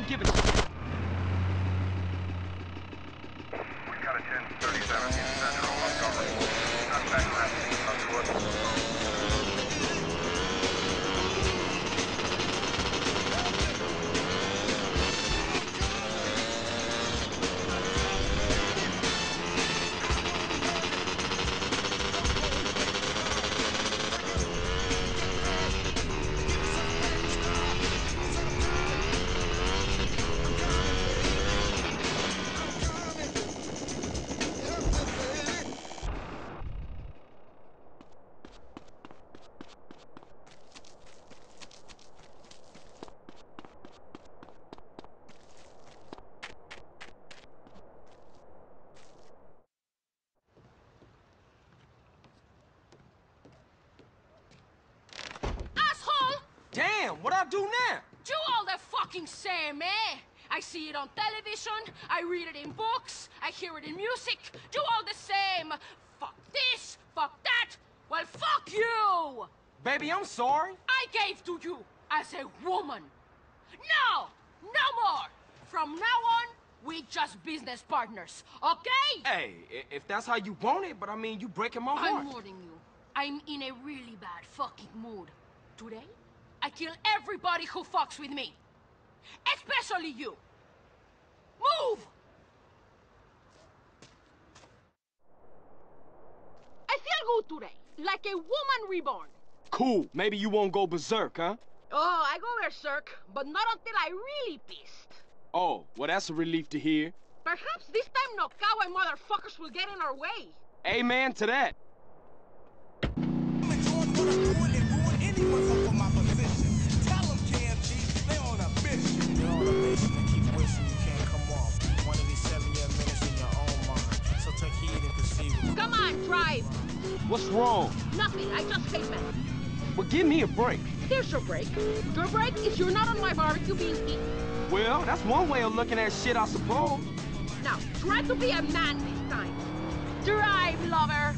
don't give a shit. We got a 1037 in Damn, what I do now? Do all the fucking same, eh? I see it on television, I read it in books, I hear it in music. Do all the same. Fuck this, fuck that. Well, fuck you! Baby, I'm sorry. I gave to you as a woman. No! No more! From now on, we just business partners, okay? Hey, if that's how you want it, but I mean, you breaking my heart. I'm warning you. I'm in a really bad fucking mood. Today, I kill everybody who fucks with me. Especially you. Move! I feel good today, like a woman reborn. Cool. Maybe you won't go berserk, huh? Oh, I go berserk, but not until I really pissed. Oh, well, that's a relief to hear. Perhaps this time no cowboy motherfuckers will get in our way. Amen to that. On, drive. What's wrong? Nothing, I just hate men. Well, give me a break. Here's your break. Your break is you're not on my barbecue being eaten. Well, that's one way of looking at shit, I suppose. Now, try to be a man this time. Drive, lover.